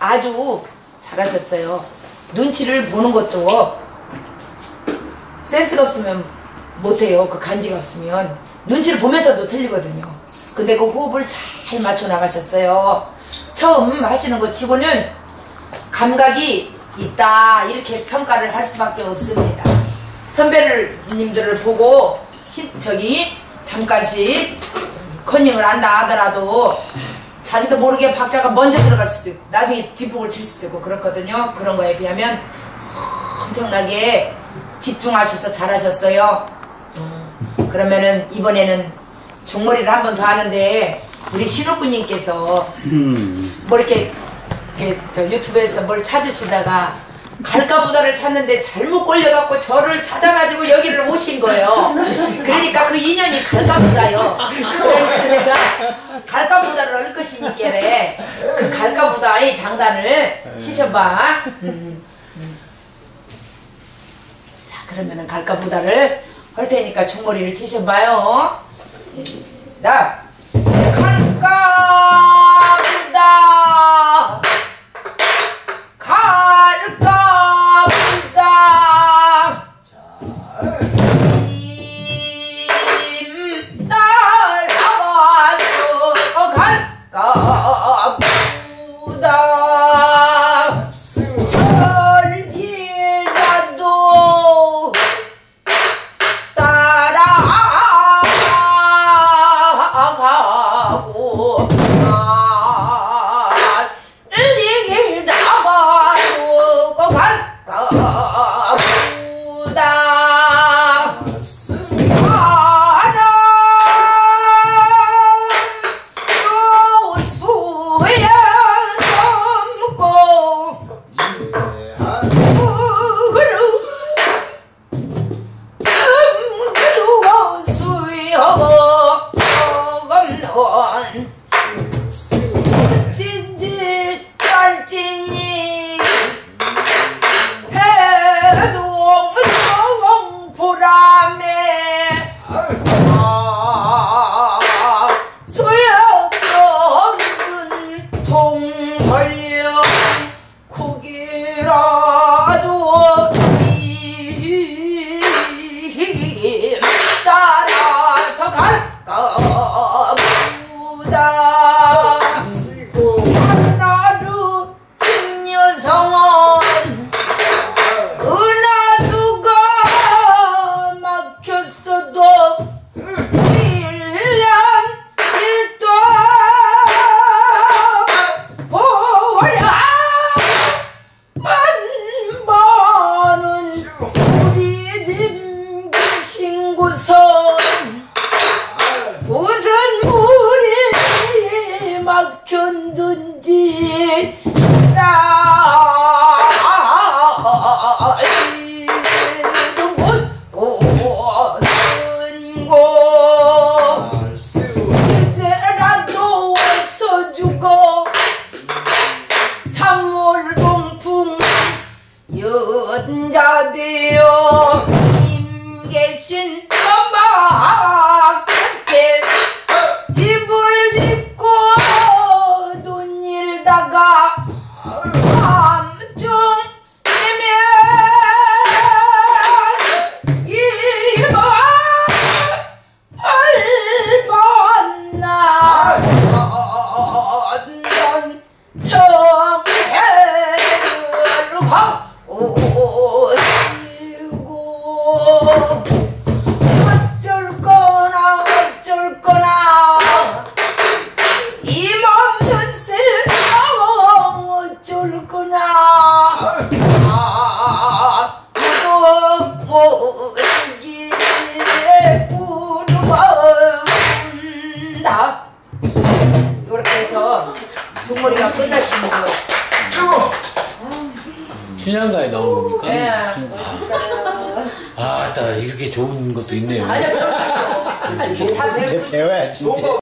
아주 잘하셨어요. 눈치를 보는 것도 센스가 없으면 못해요. 그 간지가 없으면 눈치를 보면서도 틀리거든요. 근데 그 호흡을 잘 맞춰 나가셨어요. 처음 하시는 것 치고는 감각이 있다 이렇게 평가를 할 수밖에 없습니다. 선배님들을 보고 히- 저기 잠깐씩 컨닝을 한다 하더라도 자기도 모르게 박자가 먼저 들어갈 수도 있고 나중에 뒷북을 칠 수도 있고 그렇거든요. 그런 거에 비하면 엄청나게 집중하셔서 잘하셨어요. 음, 그러면은 이번에는 중머리를 한 번 더 하는데 우리 신호부님께서 뭐 이렇게, 이렇게 저 유튜브에서 뭘 찾으시다가 갈까보다를 찾는데 잘못 걸려갖고 저를 찾아가지고 여기를 오신 거예요. 그러니까 그 인연이 갈까보다요. 그러니까 내가 갈까보다를 할 것이니까 그 갈까보다의 장단을 치셔봐. 음, 음. 자 그러면은 갈까보다를 할 테니까 중머리를 치셔봐요. 나 갈까보다 갈까보다 연자 되어 임계신 엄마 곁에 집을 짓고 돈 일다가 밤중 되면 이만 얼마나 넌 정해를 하 끝나시는 거예요 춘향가에 나온 겁니까? 예. 아, 딱 이렇게 좋은 것도 있네요. 아니요, 그렇죠. 다 배우고 배워야 진짜.